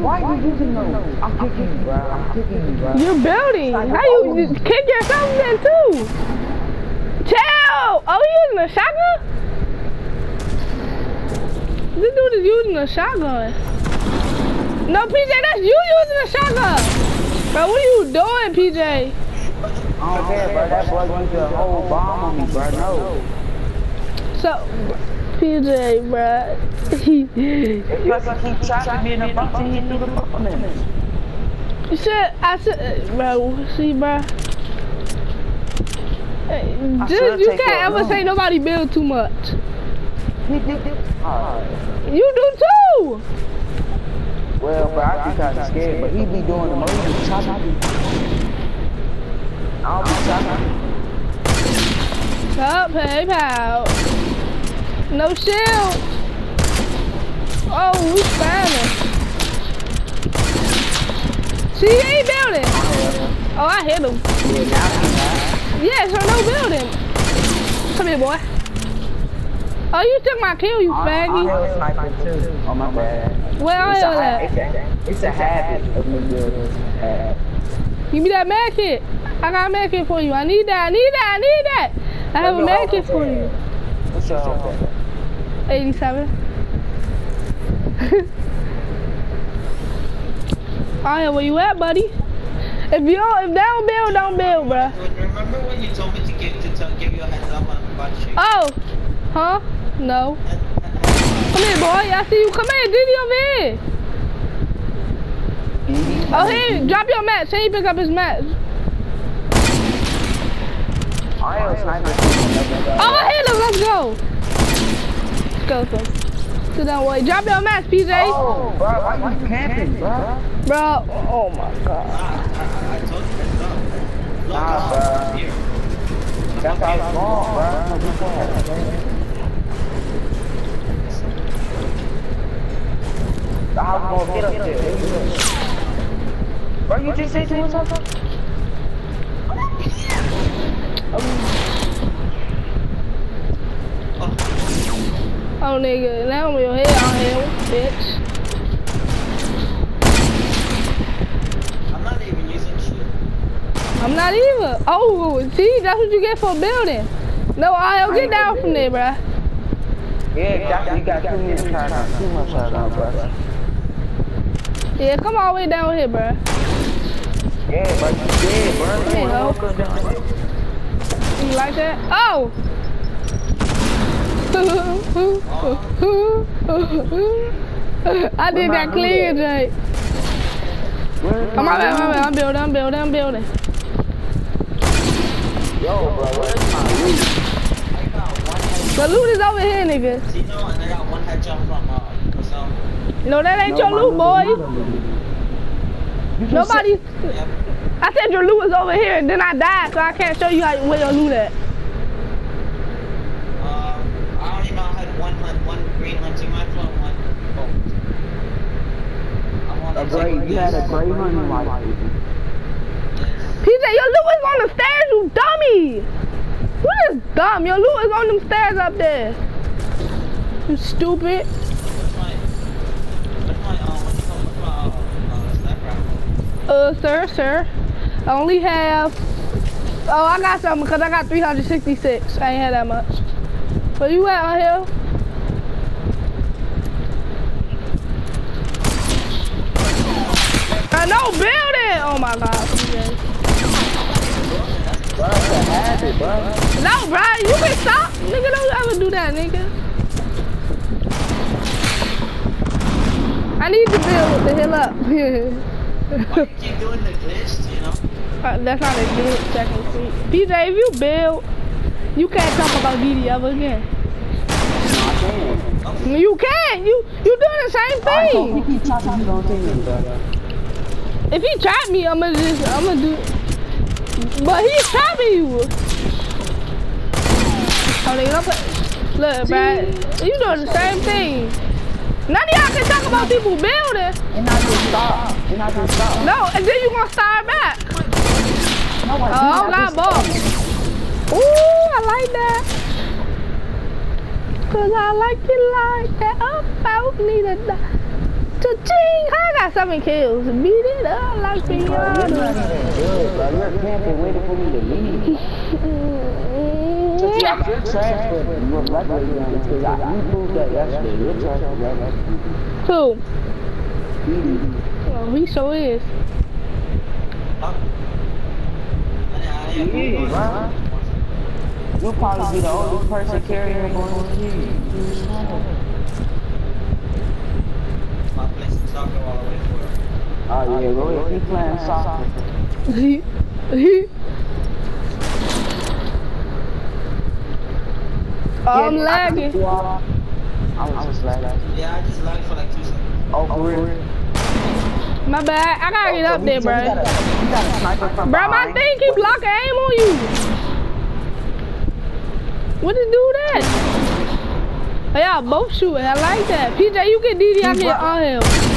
Why are you using those? I'm kicking you, bro. I'm kicking you, bro. You're building. How you oh, just kick yourself then too? Chill. Oh, you using a shotgun? This dude is using a shotgun. No, PJ, that's you using a shotgun. Bro, what are you doing, PJ? I don't care, bro. That boy used a whole bomb on me, bro. No. So, PJ, bruh. Because I keep trapping me in a box and he threw the in. You said, I said, bro, see. Hey, I Just, you can't ever say nobody build too much. He did it. Alright. You do too. Well, bro, I be kinda scared, but he be doing the most. He be chopping. I don't be chopping. Up, hey, pal. No shield. Oh, we spamming. See, he ain't building. Oh, I hit him. Yeah, now he not. Yeah, so no building. Come here, boy. Oh, you took my kill, you I- I faggy. held sniper too. Oh my bad. Where I It's a, at? it's, a, it's a habit of me doing this. Give me that med kit. I got a med kit for you. I need that. I need that. I need that. I have a med kit for you. What's your home? 87. Alright, where you at, buddy? If you don't, if they don't build, don't build, bruh. Remember when you told me to give to tell, give you a heads up on about shit? Oh, huh? No. Come here, boy. I see you. Come here, Diddy over here. Oh, here, drop your match. Say he pick up his match. I am sniper. Oh, I hit him. Let's go. Let's go, go. Sit down, boy. Drop your match, PJ. Oh, bro, why you camping, bro? Bro, oh my god. I, I told you up. Look, Nah, here. That's how it's bro. The house gonna get up there. Bro, you just said was something? Oh, nigga. Now I'm your head on hell, bitch. I'm not even using shit. I'm not either. Oh, see, that's what you get for building. No, I'll get down from there, bruh. Yeah, that's, you got too many shots, too much shots on, bro. Yeah, come all the way down here, bruh. Yeah, bro, you dead, bro. Come here, ho. You like that? Oh! I did that clear, Jay. Come on, man, I'm building, I'm building, I'm building. Yo, bro, where's my loot? I got one head The loot is over here, nigga. Tino and I got one headshot from uh. No, that ain't your loot, boy. Nobody. Yep. I said your loot is over here, and then I died, so I can't show you how where your loot at. Uh, I only know I had one hunt, one green hunting rifle and one bolt. I want PJ, your loot is on the stairs, you dummy. What is dumb? Your loot is on them stairs up there. You stupid. Uh, sir, sir. I only have. Oh, I got something because I got 366. I ain't had that much. Where you at on here? I know building. Oh my God. PJ. Bro, habit, bro. No, bro, you can stop. Nigga, don't ever do that, nigga. I need to build the hill up. Why you keep doing the glitch, you know? Uh, That's not a good second seat. PJ, if you build, you can't talk about DD ever again. You can't. You you doing the same I hope you thing. If he trap me, I'ma just I'ma do. But he's trapping you. Oh, nigga, don't put. Look, bruh, you doing the same thing. None of y'all can talk about people building. And I just stop. And I just stop. No, and then you gonna start back. No, I Oh, didn't. I God, just ball. Ooh, I like that. Cause I like it like that. About me to die. To Cha-ching! I got seven kills. Beat it up like Bro, you're not Rihanna. even. You're camping waiting for me to leave. See, I'm good trash for your regular games, because I- you proved that yesterday. You're trash for. Who? He so is. I, I you am is, bro. You'll probably be the only person carrying on the team. My place in Oh, soccer all the way for Oh yeah, go ahead, keep playing soccer. He, he. Oh, I'm lagging. I was just lagging. Yeah, I just lagged for like two seconds. Oh, for real? My bad. I gotta get up there, bro. a- you got a sniper from Bro, my thing keep locking aim on you. What to do that? Oh, y'all both shooting. I like that. PJ, you get DD out here on him.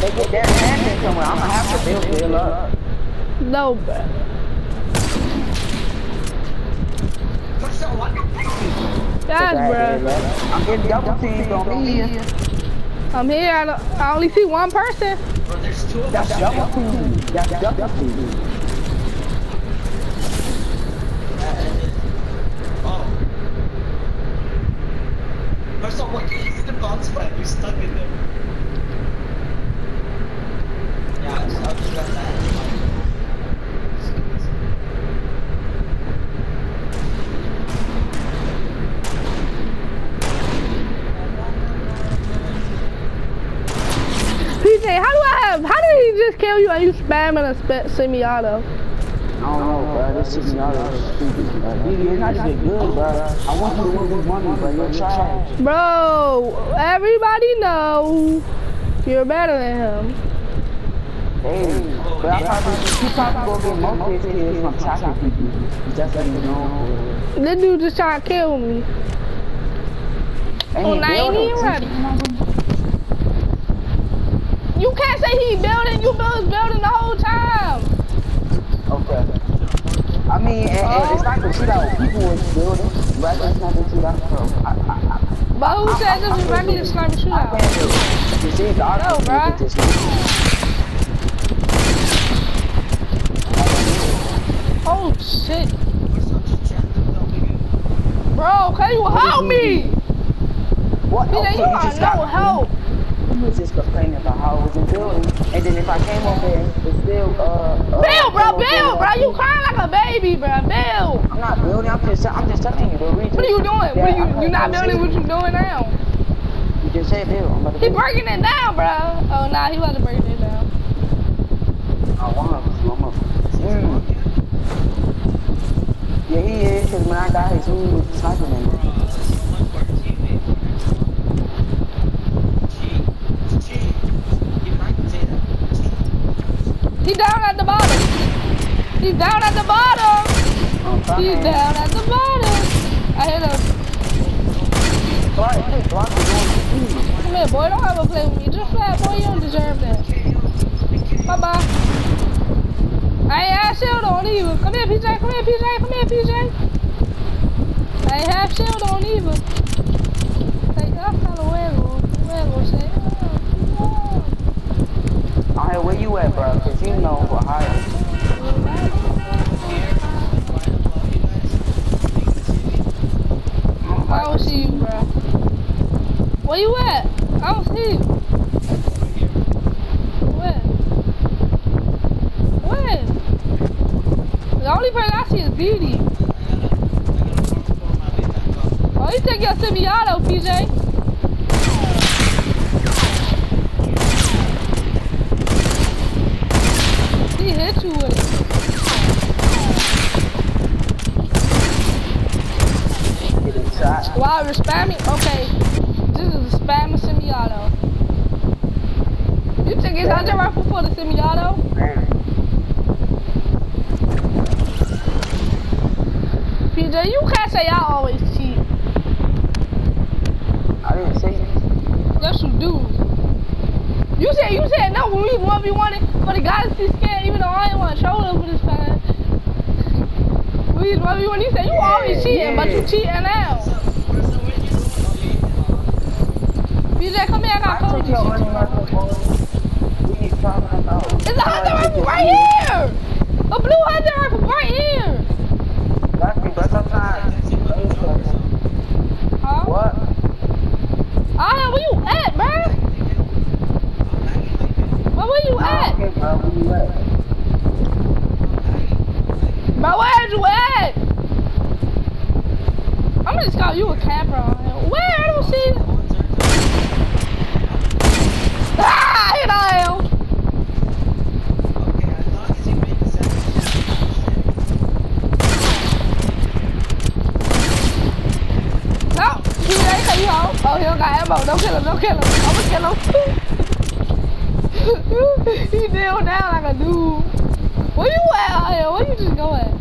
They get their in somewhere. I'm gonna have to build build up. No? What? Guys, bro. I'm getting double teamed on me. I'm here. I, I only see one person. That's double team. That's double team. First of all, the bounce? You're stuck in there. Yeah, I'll just, I'll just grab that. PJ, how do I have? How did he just kill you and you spamming a spe- semi-auto? I don't know, bro. This is not stupid, bro. Dude, you're not even good, bro. I want you to win this money, bro. You're trash. Bro, everybody know you're better than him. Hey, but I probably, probably go get most of these kids from chocolate people. Just so you know. This dude just trying to kill me. Oh, now ain't even ready. You can't say he building. You was building the whole time. Okay. I mean, and, and it's not the shootout. People was building, but it's not the shootout. So I, I, I, But who said this was regular sniper I shootout? can't do it. You see, the No, argument bruh. with this Oh shit, What's up, chat? Don't be good. bro! Can you help me? What? PJ, Okay, you are just no got- help. He was just complaining about how I was in building, and then if I came over there, it's still, uh... uh Bill, bro, Bill, bro, you crying like a baby, bro, Bill. I'm not building, I'm just, I'm just telling you the reason. What are you doing? What are you? I'm You not building what you doing now? You just said Bill. I'm about to He breaking it down, bro. Oh nah, he about to break it down. I want to, I'm a, mm. Yeah, he is, because when I got his, he was sniping me. Bro, that's so much for a teammate. Cheat. Cheat. Even I can say that. He down at the bottom. He's down at the bottom. He's down at the bottom. I hit him. Block, hey, block is going to see. Come here, boy. Don't ever play with me. Just flat, boy. You don't deserve that. Bye bye I ain't have shield on either. Come here, PJ. Come here, PJ. Come here, PJ. I have shield on either. Like, that's kind of weird. Weird, say. Oh, All right, where you at, bro? Because you know for higher. I don't see you, bro. Where you at? I don't see you. Where? Where? The only person I see is Didi. Oh, you take your semi-auto, PJ. He hit you with it. Getting shot. Wow, you're spamming? Okay. This is a spam semi-auto. You took his hunter rifle for the semi-auto? PJ, you can't say I always cheat. I didn't say that. Yes, you do. You said you said no when we 1v1 but the guys be scared even though I ain't want to show them for this time. We 1v1, you said you always cheating, but you cheating now. BJ, come here, I got I took your money, Cody. my We need to talk about. It's a hunter rifle right here! A blue hunter rifle right here! That's me, but sometimes. Huh? What? Ah, where you at, man? Where, where you at? Bro, where you at? Bro, where you at? I'm gonna just call you a camper on here. Where? I don't see you. Ah, here I am. No, he ain't cut you off. Oh, he don't got ammo. Don't kill him, don't kill him. I'm gonna kill him. he down like a dude. Where you at out here? Where you just go at?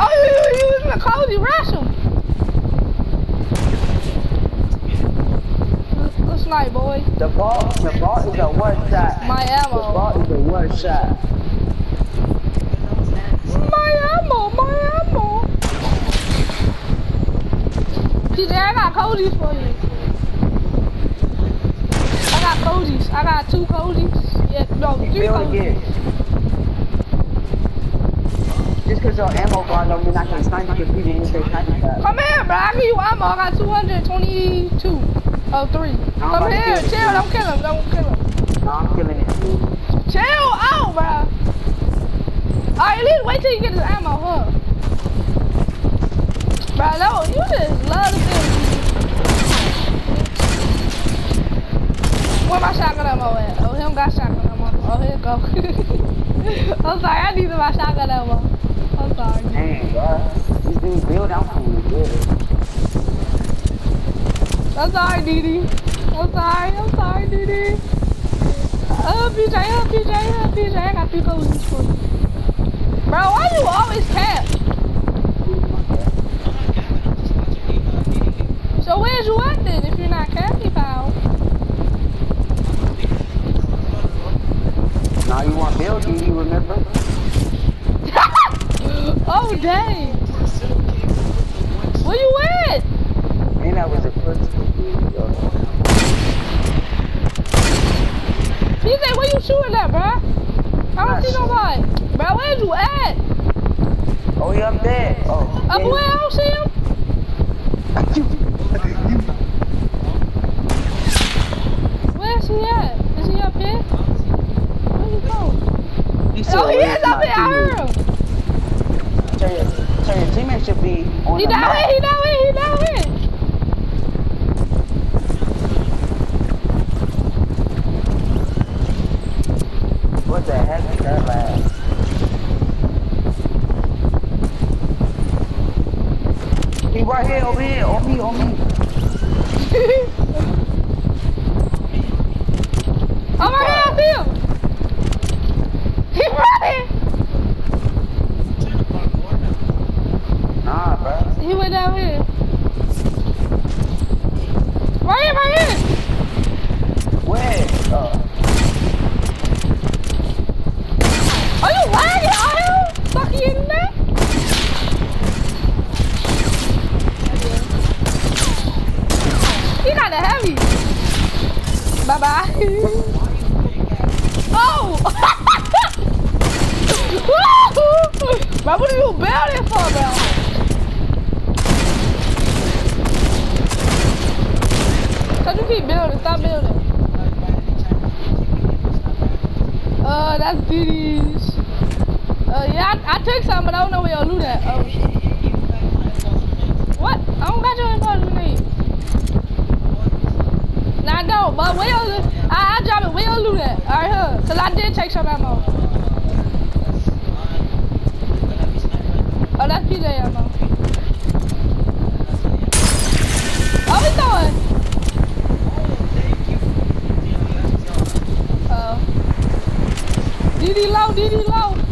Oh, you, you, you was in the cozy ration. Good snipe, boy. The ball, the ball is a one shot. My ammo. The ball is a one shot. My ammo, my ammo. TJ, I got cozies for you. I got cozies. I got two cozies. Yeah, no, three cozies. Just because your ammo bar don't mean I can snipe you because people use their sniper shot. Come here, bro. I give you ammo. I got 222. Oh, three. Come here. Chill. Don't kill him. Don't kill him. No, I'm killing it. Chill out, bro. Alright, at least wait till you get his ammo, huh? Bro, no, you just love thing. Where my shotgun ammo at? Oh, don't got shotgun ammo. Oh, here go. I'm sorry, I needed my shotgun ammo. I'm sorry. Dang, bro. This dude build out for me good. I'm sorry, Didi. I'm sorry, I'm sorry, Didi. Ah, oh, PJ, oh, ah, PJ, oh, ah, PJ, I got three cozies for you. Bro, why you always cap? So where's you at then if you're not cappy, pal? Now you want build, do you remember? Oh, dang. Where you at? And that was the first video. PJ, where you shooting at, bro? I don't Not see shooting. nobody. Bro, where's you at? Oh, he up there. Oh. Up yeah. where? I don't see him. Where's he at? Is he up here? Where you go? You Oh, he where is up my here. I heard teammate- him. Tell your, tell your teammate should be on He the down map. He down here. He down here. What the heck is that lad? He right here, over here, on me, on me. Oh my God, I see him. He running. Nah, bro. He went down here. Right here, right here. Where? Uh, Are you lagging, are you? Sucky in there? He got the heavy. Bye bye. oh! bro, what are you building for, bro? Cause you keep building, stop building. Uh, that's Diddy's. Uh, yeah, I, I took some, but I don't know where your loot at. Oh, what? I don't got your info grenade. Nah, I don't, but your loot? I, I drop it. Where your loot at? Alright, huh? Cause I did take some ammo. Oh, that's PJ ammo. Oh, we throwing. Oh. Uh, DD low, DD low.